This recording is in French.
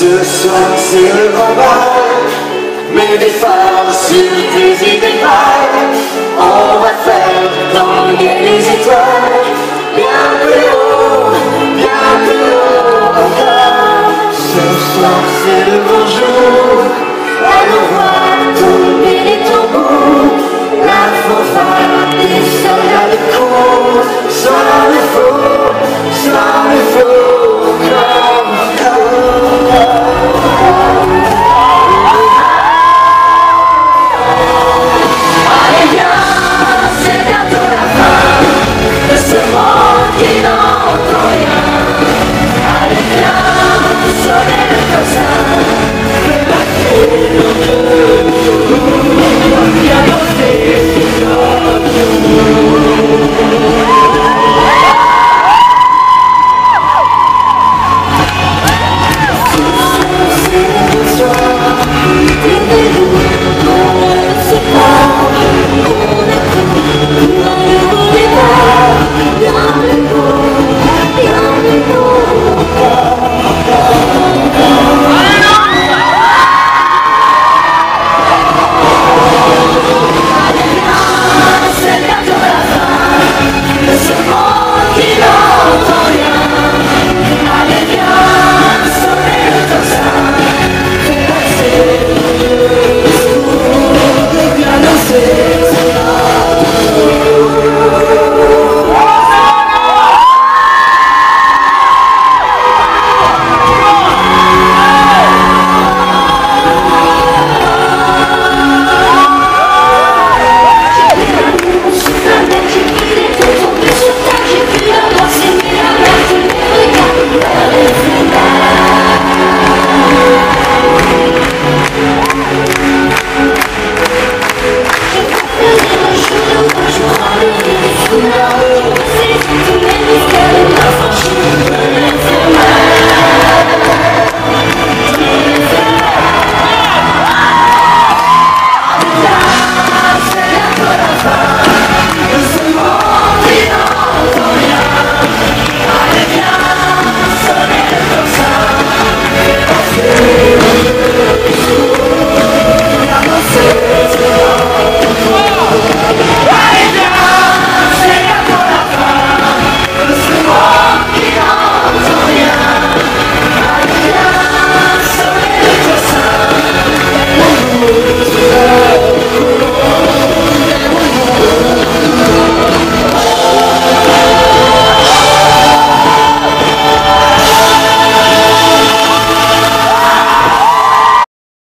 Ce soir c'est le grand bal, mais des phares sur tes idées pâles, on va faire tanguer les étoiles, bien plus haut, bien plus haut encore. Ce soir c'est le bonjour, à nous voir. Yeah.